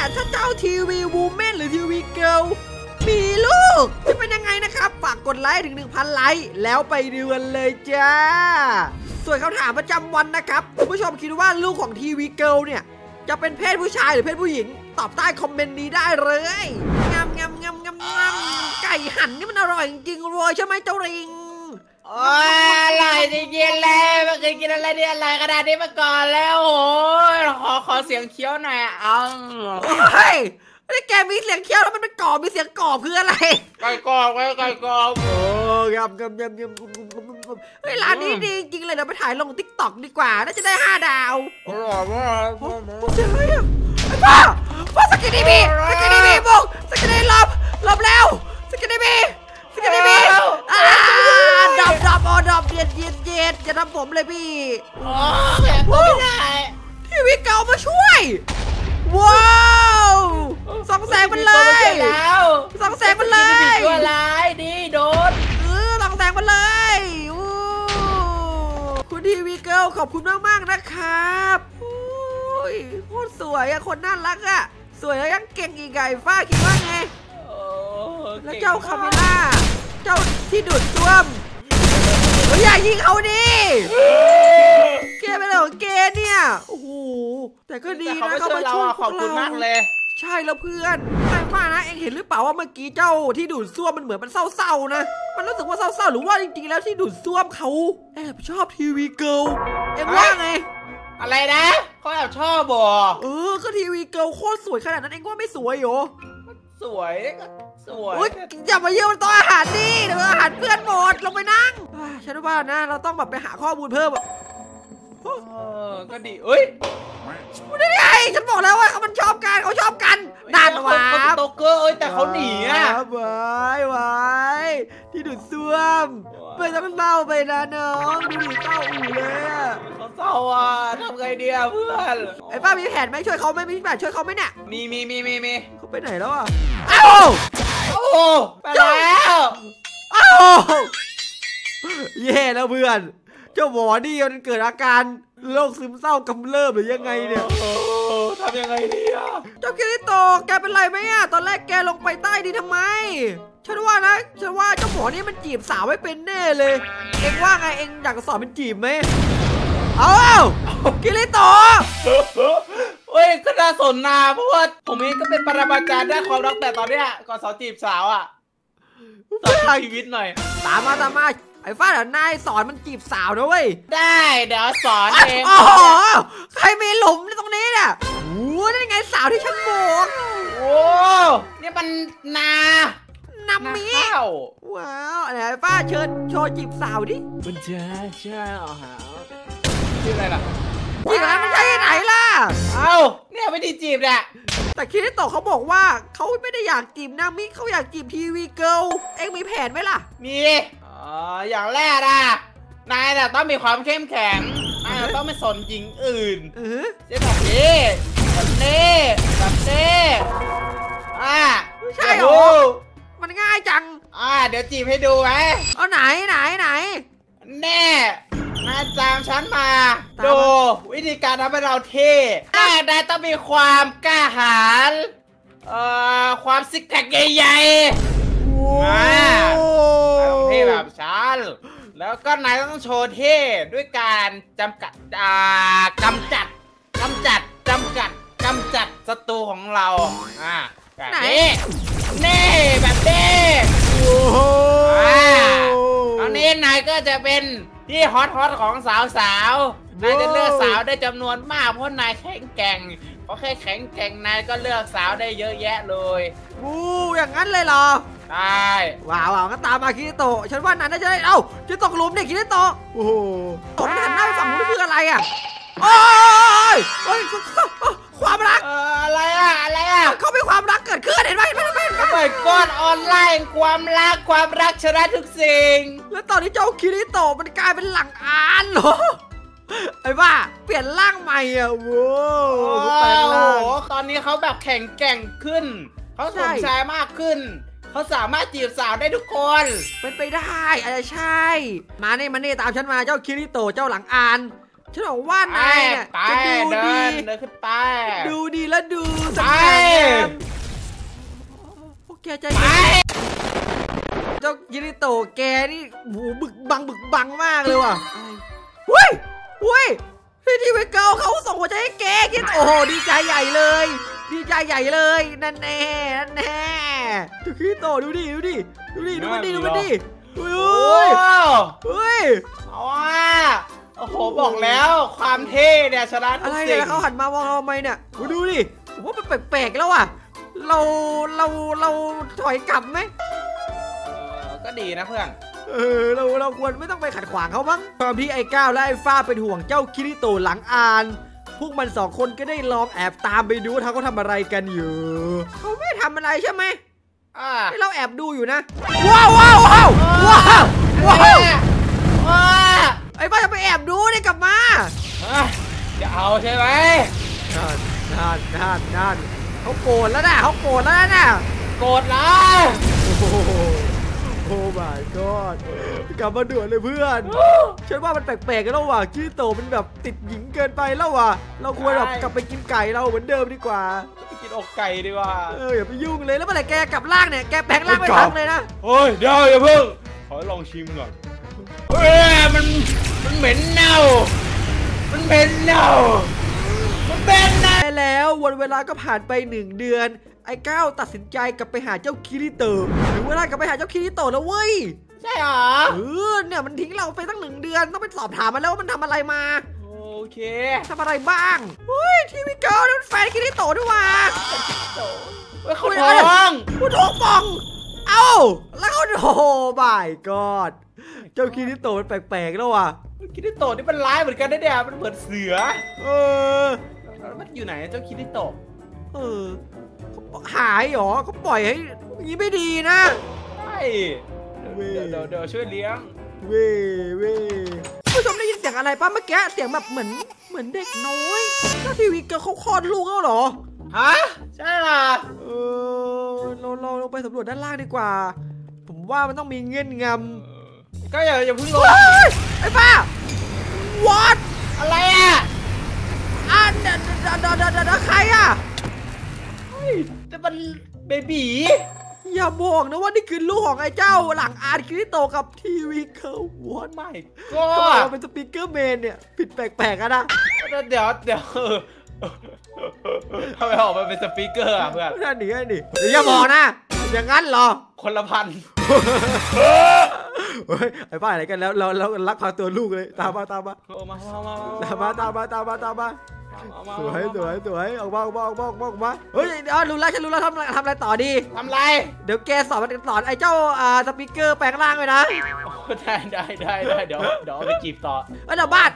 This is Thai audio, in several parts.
เนี่ยถ้าเจ้า TV Woman หรือ TV Girl มีลูก จะเป็นยังไงนะครับ ฝากกดไลค์ถึง 1,000 ไลค์แล้วไปดูกันเลยจ้า ส่วนคำถามประจำวันนะครับคุณผู้ชมคิดว่าลูกของ TV Girl เนี่ย จะเป็นเพศผู้ชายหรือเพศผู้หญิง ตอบใต้คอมเมนต์นี้ได้เลยง่ำง่ำง่ำง่ำง่ำไก่หั่นนี่มันอร่อยจริงๆเลยใช่ไหมเจ้าริง โอ้ยอร่อยจริงๆเลยไม่เคยกินอะไรที่อร่อยขนาดนี้มาก่อนแล้วโอ้ยขอขอเสียงเคี้ยวหน่อยอะเอาเฮ้ยนี่แกมีเสียงเคี้ยวแล้วมันเป็นกรอบมีเสียงกรอบคืออะไร ไก่กรอบไว้ไก่กรอบโอ้ยำยำยำยำเฮ้ยร้านนี้ดีจริงเลยเดี๋ยวไปถ่ายลงทิกตอกดีกว่าน่าจะได้5ดาวอร่อยมากโอ้โหเสียงอะไรอะไอ้ป้าป้าสกินดีบีสกินดีบีบุกสกินดีหลบหลบแล้วสกินดีบี สกินดีบีอ่าดับดับอ๋อดับเย็นเย็นเย็นจะทำผมเลยพี่โอ้ยแอบพูดไม่ได้ทีวีเก่ามาช่วย ว้าวสองแสงมันเลยแล้วสองแสงมันเลยตัวร้ายดีโดนเออลองแสงมาเลยอู้คุณทีวีเกิลขอบคุณมากมากๆนะครับอุ้ยโคตรสวยอะคนน่ารักอะสวยแล้วยังเก่งอีกไก่ฟ้าคิดว่าไงโอ้แล้วเจ้าคาเมล่า เจ้าที่ดูดซ่วมเฮ้ยอย่ายิงเขาดิเกมเป็นอะไรของเกมเนี่ยโอ้โหแต่ก็ดีแต่เขานะไม่เขาช่วยมาเราช่วยอะพขวอบกคุณเรามากเลยใช่แล้วเพื่อนไอ้ฟ้านะเองเห็นหรือเปล่าว่าเมื่อกี้เจ้าที่ดูดซ่วมมันเหมือนมันเศร้าๆนะ มันรู้สึกว่าเศร้าๆหรือว่าจริงๆแล้วที่ดูดซ่วมเขาแอบชอบทีวีเกิลเอ็งว่าไง อะไรนะเขาแอบชอบบ่เออ ก็ทีวีเกิลโคตรสวยขนาดนั้นเองว่าไม่สวยเหรอ สวยก็สวยอุ้ยอย่ามาเยี่ยมโต๊ะอาหารดิเดี๋ยวอาหารเพื่อนหมดลงไปนั่งอ่าฉันว่านะเราต้องแบบไปหาข้อมูลเพิ่มอะเออก็ดีเอ้ยนี่ไงฉันบอกแล้วว่าเขามันชอบกันเขาชอบกันนั่นเขาวะเขาสโตเกอร์เอ้ยแต่เขาหนีอะวายวายที่ดูดซ่วม ไม่ต้องเล่าไปนะน้องดูดิเศร้าอู่เลยอะเขาเศร้าอะทำไงดีอะเพื่อนไอ้ป้ามีแผนไหมช่วยเขาไหมมีแผนช่วยเขาไหมเนี่ยมีมีมีมีมีเขาไปไหนแล้วอะเอ้าโอ้ไปแล้วเอ้าเย่แล้วเพื่อน เจ้าหมอนี่มันเกิดอาการโรคซึมเศร้ากำเริบหรือยังไงเนี่ยโอ้ ทำยังไงดีอะเจ้าคิริโตะแกเป็นไรไหมอะตอนแรกแกลงไปใต้ดินทำไม ฉันว่านะ ฉันว่าเจ้าหมอนี่มันจีบสาวไม่เป็นแน่เลย เอ็งว่าไงเอ็งอยากจะสอนเป็นจีบไหม เอาคิริโตะเฮ้ยก็น่าสนนาเพราะว่าผมเองก็เป็นปรมาจารย์ด้านความรักแต่ตอนเนี้ยก่อนสาวจีบสาวอะสอนชีวิตหน่อย ตามมาตามมาไอ้ฟ้าเดี๋ยวนายสอนมันจีบสาวนะเว้ย ได้ เดี๋ยวสอนเอง โอ้โห ใครมีหลุมตรงนี้เนี่ยโอ้โหนั่นไงสาวที่ฉันบอกโอ้นี่มันนานานามิข้าวว้าวไหนไอ้ฟ้าเชิญโชว์จีบสาวดิมันจะใช่เหรอฮะชื่ออะไรล่ะจีบแล้วไม่ใช่ที่ไหนล่ะ เอ้าเนี่ยวิธีจีบเนี่ยแต่คิริโตะเขาบอกว่าเขาไม่ได้อยากจีบนามิเขาอยากจีบทีวีเกิลเอ็งมีแผนไหมล่ะ มีอ๋ออย่างแรกอะนายน่ะต้องมีความเข้มแข็งนายน่ะต้องไม่สนหญิงอื่นเออเช่นแบบนี้ แบบนี้แบบนี้อ่าใช่เหรอ มันง่ายจัง อ่า เดี๋ยวจีบให้ดูไหมเอาไหนไหนไหน แน่นายตามฉันมาตามมา ดู วิธีการทำให้เราเท่แรกนายต้องมีความกล้าหาญเอ่อความซิกแพคใหญ่ๆมาต้องเท่แบบฉันแล้วก็นายต้องโชว์เท่ด้วยการจำกัดอ่ากำจัดกำจัดจำกัดกำจัดศัตรูของเรา อ่าแบบไหนนี้นี่แบบนี้โอ้โหอ่าตอนนี้นายก็จะเป็นที่ฮอตฮอตของสาวสาวๆนายจะเลือกสาวได้จำนวนมากเพราะนายแข็งแกร่งเพราะแค่แข็งแกร่งนายก็เลือกสาวได้เยอะแยะเลยอู้อย่างนั้นเลยเหรอได้ว้าวว้าวก็ตามมาคิริโตะฉันว่านายน่าจะได้เอ้าจะตกหลุมเนี่ยคิริโตะโอ้โหผมหันหน้าไปฝั่งนู้นคืออะไรอะโอ้ยโอ้ย ความรัก เอออะไรอะอะไรอะเขามีความรักเกิดขึ้นเห็นไหมเห็นไหมเห็นไหมเห็นไหมโอ้ยก้อนออนไลน์ความรักความรักชนะทุกสิ่ง แล้วตอนนี้เจ้าคิริโตะมันกลายเป็นหลังอานเหรอไอ้บ้าเปลี่ยนร่างใหม่อะโว้โอ้แปลงโหร่าง ตอนนี้เขาแบบแข็งแกร่งขึ้น เขาสใช่มชายมากขึ้น เขาสามารถจีบสาวได้ทุกคน เป็นไปได้อาจจะใช่ มาเน่มาเน่ตามฉันมาเจ้าคิริโตะเจ้าหลังอาน ฉันบอกว่านายเนี่ยไปจะดูเดิดี นเดินขึ้นไป ดูดีและดูสไป ง่างแกใจเย็นเจ้ายิริโตะแกนี่โหบึกบังบึกบังมากเลยว่ะอะไรเฮ้ยเฮ้ยพี่ทีวีเกิลเขาส่งหัวใจให้แกคิดโอ้โหดีใจใหญ่เลย ดีใจใหญ่เลยนั่นแน่นั่นแน่เจ้าคิริโตะดูดิดูดิดูดิดูมันดิดูมันดิเฮ้โอ้ยเฮ้ย เอาว่า โอ้โหบอกแล้วความเท่เนี่ยชนะทุอะกไรสิ่เนี่ยงเขาหันมามองเราทำไมเนี่ยโอ้ยดูดิผมว่ามันแปลกๆแล้วอะ เราเราเราถอยกลับไหมเออก็ดีนะเพื่อน เออเราเราควรไม่ต้องไปขัดขวางเขามั้งตอนที่ไอ้ก้าวและไอ้ฟ้าเป็นห่วงเจ้าคิริโตะหลังอ่าน พวกมันสองคนก็ได้ลองแอบตามไปดูว่าเขาทำอะไรกันอยู่เขาไม่ทำอะไรใช่ไหมอ่า ให้เราแอบดูอยู่นะว้าวว้าวว้าวว้าวว้าวว้า ไอ้ฟ้าจะไปแอบดูได้กลับมาอะจะเอาใช่ไหมนั่นนั่นนั่นนั่นเขาโกรธแล้วนะเขาโกรธแล้วนะโกรธนะโอ้โหโอ้ my god กลับมาด่วนเลยเพื่อนฉันว่ามันแปลกๆกันแล้วว่ะคิริโตะมันแบบติดหญิงเกินไปแล้วว่ะเราควรแบบกลับไปกินไก่เราเหมือนเดิมดีกว่าไปกินอกไก่ดีกว่าเอออย่าไปยุ่งเลยแล้วเมื่อไหร่แกกลับล่างเนี่ยแกแปลงร่างไม่ทันเลยนะเฮ้ยเดี๋ยวอย่าเพิ่งขอลองชิมก่อนเฮ้ยมัน มันเหม็นเน่า มันเหม็นเน่า มันเป็นเน่าได้แล้ววันเวลาก็ผ่านไปหนึ่งเดือน ไอ้ก้าวตัดสินใจกลับไปหาเจ้าคิริโตะถึงเวลากลับไปหาเจ้าคิริโตะแล้วเว้ย ใช่เหรอ เออเนี่ยมันทิ้งเราไปตั้งหนึ่งเดือนต้องไปสอบถามมันแล้วว่ามันทำอะไรมาโอเคทำอะไรบ้างเฮ้ย TV Girl นั่นแฟนคิริโตะด้วยว่ะเฮ้ยเขาท้องผู้ท้องป่อง เอ้า แล้วเขาโอ้โหบายกอดเจ้าคิริโตะมันแปลกๆแล้วว่ะ คิริโตะนี่มันร้ายเหมือนกันนะเนี่ยมันเหมือนเสือ เออแล้วมันอยู่ไหนเจ้าคิริโตะเออเขาหายเหรอเขาปล่อยให้อย่างนี้ไม่ดีนะใช่เดี๋ยวเดี๋ยวเดี๋ยวช่วยเลี้ยง เว้เว้ผู้ชมได้ยินเสียงอะไรป่ะเมื่อกี้เสียงแบบเหมือนเหมือนเด็กน้อยเจ้า TV Girl เขาคลอดลูกแล้วเหรอ ฮะ ใช่เหรอเออเราเราเราไปสำรวจด้านล่างดีกว่า ผมว่ามันต้องมีเงื่อนงำก็อย่าอย่าเพิ่งลงเฮ้ยไอ้ป้า what อะไรอะอะเดเดเดเดเดเดใครอะเฮ้ยแต่มันเบบีอย่าบอกนะว่านี่คือลูกของไอ้เจ้าหลังอาร์ตคริสโตกับทีวีเคิลวอตไม่ก็ก็เราเป็นสปีกเกอร์เมนเนี่ย ผิดแปลกๆอะนะเดี๋ยวเดี๋ยวทำไมออกมาเป็นสปีกเกอร์อะเพื่อนนั่นนี่นั่นนี่อย่าบอกนะ อย่างนั้นเหรอ คนละพันเฮ้ยไอ้ป้าอะไรกันแล้วเราเราลักพาตัวลูกเลย ตามมาตามมาเอามามามาตามมาตามมาตามมาตามมาเอามาสวยสวยสวยออกมาออกมาออกมาออกมาออกมาเฮ้ยเดี๋ยวรู้แล้วฉันรู้แล้วทำอะไรทำอะไรต่อดีทำไรเดี๋ยวแกสอนมันสอนไอ้เจ้าอ่าสปีกเกอร์แปลงร่างเลยนะโอ้ได้ได้ได้ได้เดี๋ยวเดี๋ยวเอาไปจีบต่อเอ้ยเดี๋ยวบ้าน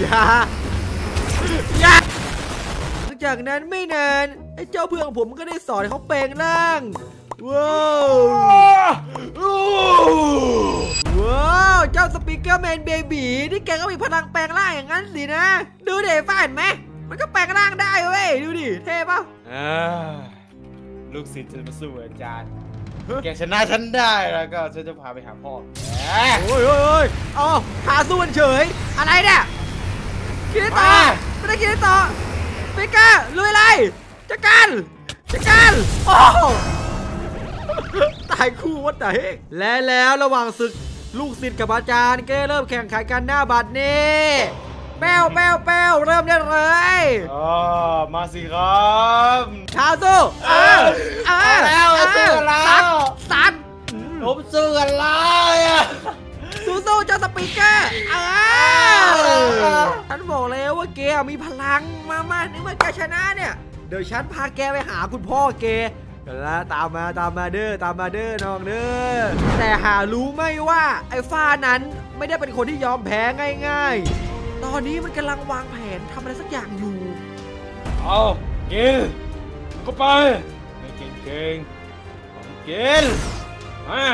อย่าอย่าหลัง จากนั้นไม่นานไอ้เจ้าเพื่อนของผมก็ได้สอนให้เขาแปลงร่างว้าวว้าวเจ้า Speaker Man baby นี่แกก็มีพลังแปลงร่างอย่างนั้นสินะ ดูเด็ฟ้าเห็นไหมมันก็แปลงร่างได้เว้ยดูดิเท่ปะอ่าลูกศิษย์จะมาสู้อาจารย์แกชนะฉันได้แล้วก็ฉันจะพาไปหาพ่อแหมโอ้ยโอ้ยโอ้ยเอาหาสู้กันเฉย อะไรเนี่ยคิดต่อไม่ได้คิดต่อ ปิก้าลุยอะไรจัดการจัดการโอ้โหตายคู่วัดไหนและแล้วระหว่างศึกลูกศิษย์กับอาจารย์ก็เริ่มแข่งขันกันหน้าบัดนี้แป้วแป้วแป้วเริ่มได้เลยอ๋อมาสิครับชาวสู้เออเออแล้วสู้กันแล้สัดวสัดผมสู้กันแล้วอะ สู้สู้ๆเจ้าสปีกเกอร์เออฉันบอกแล้วว่าแกมีพลังมามาในเมื่อแกชนะเนี่ย เดี๋ยวฉันพาแกไปหาคุณพ่อแกแล้วตามมาตามมาเด้อตามมาเด้อน้องเด้อแต่หารู้ไหมว่าไอ้ฟ้านั้นไม่ได้เป็นคนที่ยอมแพ้ง่ายๆ ตอนนี้มันกำลังวางแผนทำอะไรสักอย่างอยู่ เอากินเข้าไปไม่เก่งเก่งๆเอากินมา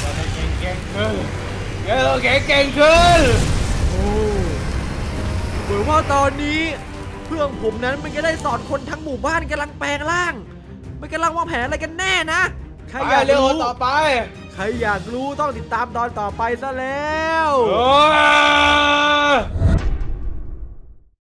จะได้เก่งเก่งๆขึ้น แกต้องเก่งเก่งขึ้นโอ้เหมือนว่าตอนนี้เพื่อนผมนั้นมันก็ได้สอนคนทั้งหมู่บ้านกำลังแปลงร่าง มันกำลังวางแผนอะไรกันแน่นะใครไปอยากเร็วรู้ต่อไป ใครอยากรู้ต้องติดตามตอนต่อไปซะแล้วโอ้